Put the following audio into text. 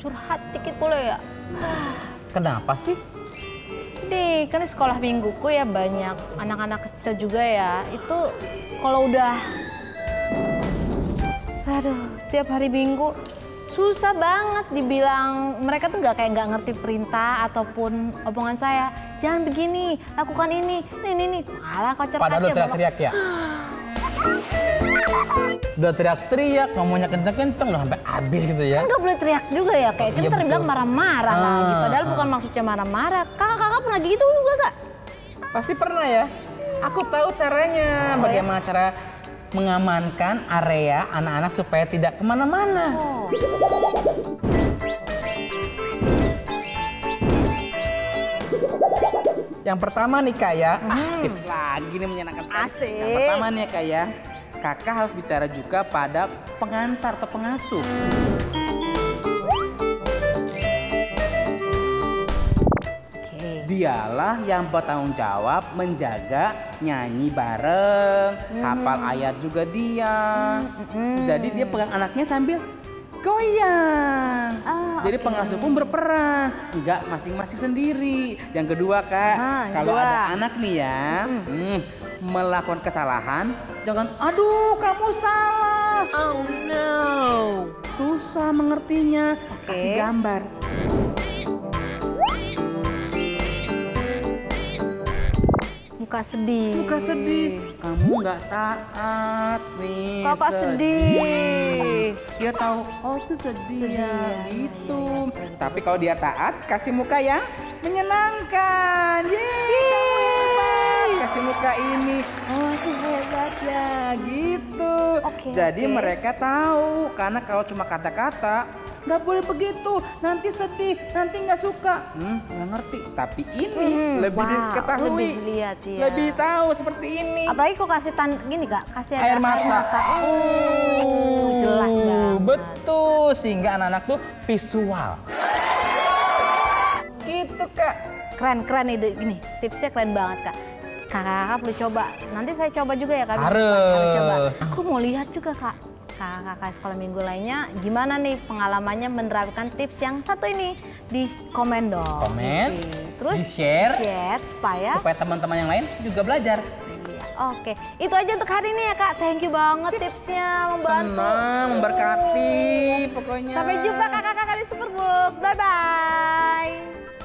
curhat dikit boleh ya? Kenapa sih? Nih, kan di sekolah mingguku ya banyak anak-anak kecil juga ya. Itu kalau udah... Aduh, tiap hari minggu susah banget dibilang mereka tuh nggak kayak nggak ngerti perintah ataupun omongan saya jangan begini lakukan ini nih nih malah kocar Padahal teriak-teriak ya? udah teriak-teriak, ngomongnya kenceng-kenceng, udah sampai habis gitu ya. kan nggak boleh teriak juga ya kayak Iya, kan bilang marah-marah Ah, lagi padahal ah. bukan maksudnya marah-marah kakak-kakak pernah gitu juga gak? Pasti pernah ya. Aku tahu caranya, Oh, bagaimana cara mengamankan area anak-anak supaya tidak ke mana-mana. Oh. Yang pertama nih Kak ya, ah, tips lagi nih menyenangkan sekali. Hmm. Asik. Yang pertama nih ya Kak ya, kakak harus bicara juga pada pengantar atau pengasuh. Oke. Dialah yang bertanggung jawab menjaga nyanyi bareng, hafal ayat juga dia. Jadi dia pegang anaknya sambil goyang. Ah, Jadi pengasuh pun berperan, nggak masing-masing sendiri. Yang kedua kak, Ah, yang kalau ada anak nih ya, hmm, melakukan kesalahan, jangan, aduh kamu salah. Oh no. Susah mengertinya, Oke. kasih gambar. Muka sedih. Muka sedih. Kamu nggak taat nih. Kakak sedih. Dia tahu, oh itu sedih, Sedih, ya, ya, gitu. Tapi kalau dia taat, kasih muka yang menyenangkan. Yeay, kamu hebat. Kasih muka ini. Oh, aku hebat ya, gitu. Oke, Jadi oke. mereka tahu, karena kalau cuma kata-kata, nggak boleh begitu. Nanti sedih, nanti nggak suka. Hmm, nggak ngerti. Tapi ini Hmm, lebih wow, diketahui. lebih dilihat, ya. Lebih tahu seperti ini. Apalagi kok kasih tan gini kak, kasih ada air mata. Uh, jelas banget. Betul, sehingga anak-anak tuh visual. Gitu kak. Keren keren ide gini, tipsnya keren banget kak. Kakak-kakak perlu coba. Nanti saya coba juga ya kak. Harus. coba. Aku mau lihat juga kak. Kakak-kakak sekolah minggu lainnya gimana nih pengalamannya menerapkan tips yang satu ini di komen dong. Komen, di terus di-share. share supaya Supaya teman-teman yang lain juga belajar. Iya, Oke, itu aja untuk hari ini ya kak. Thank you banget Sip. tipsnya membantu. Senang, memberkati pokoknya. Sampai jumpa kakak-kakak di Superbook. Bye bye.